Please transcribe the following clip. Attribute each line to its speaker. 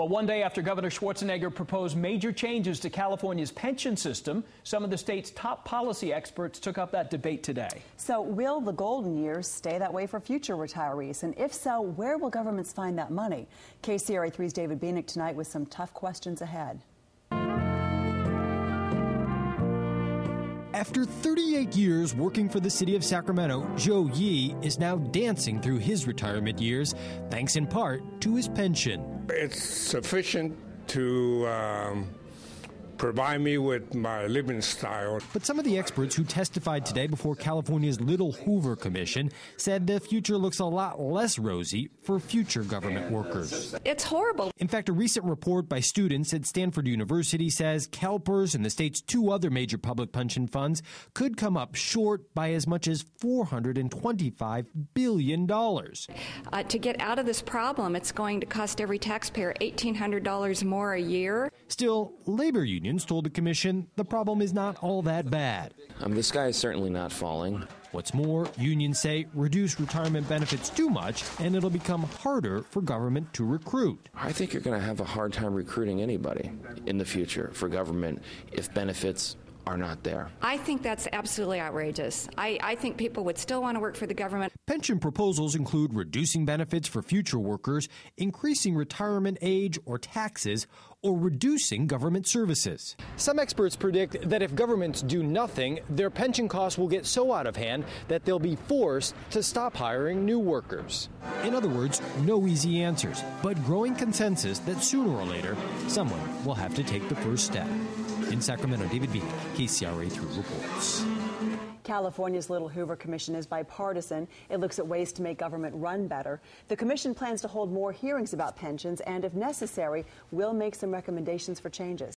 Speaker 1: Well, one day after Governor Schwarzenegger proposed major changes to California's pension system, some of the state's top policy experts took up that debate today.
Speaker 2: So, will the golden years stay that way for future retirees? And if so, where will governments find that money? KCRA 3's David Bieniek tonight with some tough questions ahead.
Speaker 3: After 38 years working for the city of Sacramento, Joe Yee is now dancing through his retirement years, thanks in part to his pension.
Speaker 4: It's sufficient to um, provide me with my living style.
Speaker 3: But some of the experts who testified today before California's Little Hoover Commission said the future looks a lot less rosy for future government workers.
Speaker 5: It's horrible.
Speaker 3: In fact, a recent report by students at Stanford University says CalPERS and the state's two other major public pension funds could come up short by as much as $425 billion.
Speaker 5: Uh, to get out of this problem, it's going to cost every taxpayer $1,800 more a year.
Speaker 3: Still, labor unions told the commission the problem is not all that bad.
Speaker 6: Um, the sky is certainly not falling.
Speaker 3: What's more, unions say reduce retirement benefits too much and it'll become harder for government to recruit.
Speaker 6: I think you're going to have a hard time recruiting anybody in the future for government if benefits are not there.
Speaker 5: I think that's absolutely outrageous. I, I, think people would still want to work for the government.
Speaker 3: Pension proposals include reducing benefits for future workers, increasing retirement age or taxes, or reducing government services. Some experts predict that if governments do nothing, their pension costs will get so out of hand that they'll be forced to stop hiring new workers. In other words, no easy answers, but growing consensus that sooner or later, someone will have to take the first step. In Sacramento, David Bieniek, KCRA 3 reports.
Speaker 2: California's Little Hoover Commission is bipartisan. It looks at ways to make government run better. The commission plans to hold more hearings about pensions and, if necessary, will make some recommendations for changes.